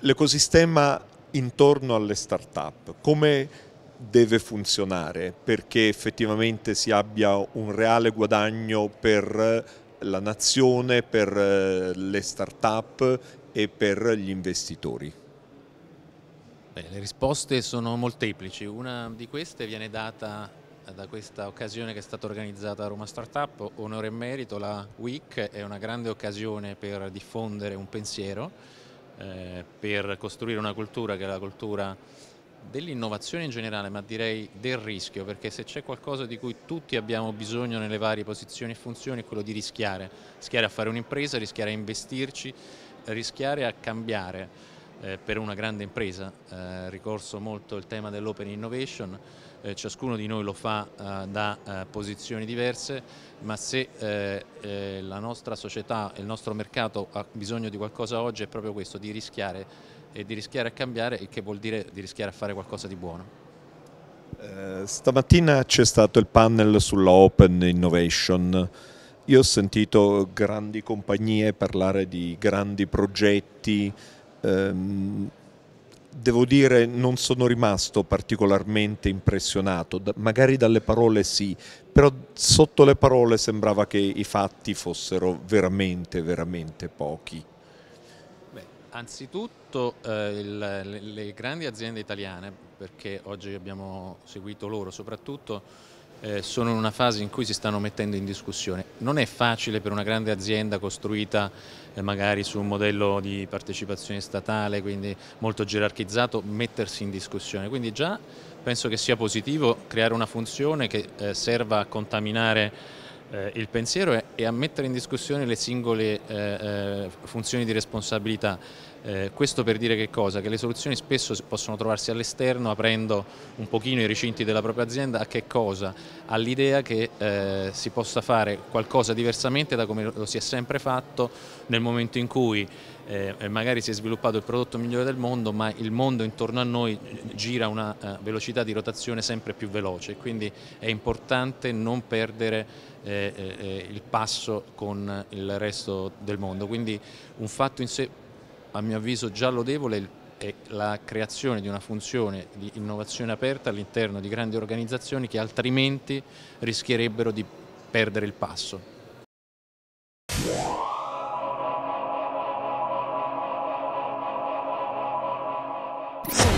l'ecosistema intorno alle start-up, come deve funzionare perché effettivamente si abbia un reale guadagno per la nazione, per eh, le start-up e per gli investitori? Beh, le risposte sono molteplici, una di queste viene data da questa occasione che è stata organizzata a Roma Startup, onore e merito, la WIC è una grande occasione per diffondere un pensiero, eh, per costruire una cultura che è la cultura dell'innovazione in generale, ma direi del rischio, perché se c'è qualcosa di cui tutti abbiamo bisogno nelle varie posizioni e funzioni è quello di rischiare, rischiare a fare un'impresa, rischiare a investirci, rischiare a cambiare eh, per una grande impresa, eh, ricorso molto il tema dell'open innovation, eh, ciascuno di noi lo fa eh, da eh, posizioni diverse, ma se eh, la nostra società il nostro mercato ha bisogno di qualcosa oggi è proprio questo, di rischiare e di rischiare a cambiare, il che vuol dire di rischiare a fare qualcosa di buono. Stamattina c'è stato il panel sulla Open Innovation. Io ho sentito grandi compagnie parlare di grandi progetti, ehm, devo dire non sono rimasto particolarmente impressionato, magari dalle parole sì, però sotto le parole sembrava che i fatti fossero veramente, veramente pochi. Anzitutto eh, il, le, le grandi aziende italiane, perché oggi abbiamo seguito loro soprattutto, eh, sono in una fase in cui si stanno mettendo in discussione. Non è facile per una grande azienda costruita eh, magari su un modello di partecipazione statale, quindi molto gerarchizzato, mettersi in discussione. Quindi già penso che sia positivo creare una funzione che eh, serva a contaminare eh, il pensiero e, e, a mettere in discussione le singole eh, eh, funzioni di responsabilità. Eh, questo per dire che cosa? Che le soluzioni spesso possono trovarsi all'esterno aprendo un pochino i recinti della propria azienda a che cosa? All'idea che eh, si possa fare qualcosa diversamente da come lo si è sempre fatto nel momento in cui eh, magari si è sviluppato il prodotto migliore del mondo ma il mondo intorno a noi gira a una uh, velocità di rotazione sempre più veloce quindi è importante non perdere eh, eh, il passo con il resto del mondo quindi un fatto in sé a mio avviso già lodevole è la creazione di una funzione di innovazione aperta all'interno di grandi organizzazioni che altrimenti rischierebbero di perdere il passo. Stop.